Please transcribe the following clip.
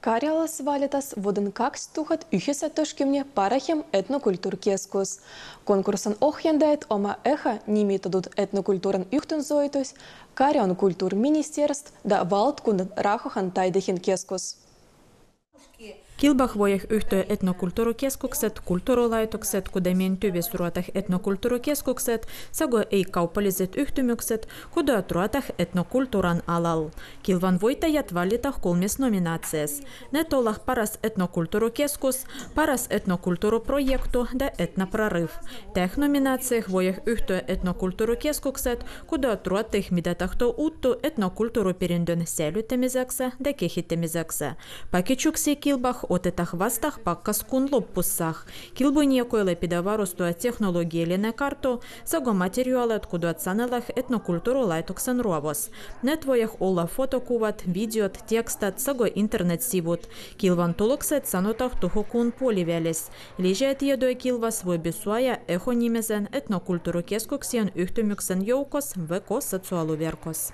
Карялас валитас водын как стухат үхес атошкемне парахем этнокультур кескус. Конкурсын охендайт ома эха ними этнокультуран этнокультурын үхтін карион культур министерств да валткун рахохан тайдыхин кескус. Yhtö etnokulttuurikeskukset, kulttuurilaitokset, kuten tyvistruotah etnokulttuurikeskukset, sago ei kaupalliset yhtymykset, kudoatruotah etnokulttuuran alal. Kilvan voittajat valitah kolmes nominaatses. Ne ollah paras etnokulttuurikeskus, paras etnokulttuuriprojektu ja etnaprarif. Täh nominaatseih voih yhtö etnokulttuurikeskukset, kudoatruotah mitä tahtoo uuttu etnokulttuuriperinnön säilyttämiseksi ja kehittämiseksi. Pakitsuksi Kilbah отетах вастах паккас кун лоппуссах. Килбойния койле пидаварустуа технологии лене карто, саго материалы материалат кудуатсанелах этнокультуру лайтоксан руавос. Нетвоях ола фото куват, видеот, текстат, саго интернет сивут. Килван тулоксет санотах туху кун поливелес. Лежеет едой килва свой бесуая эхонимезен этнокультуру кескоксен ухтумюксен yhtymyksen веко социалу веркос.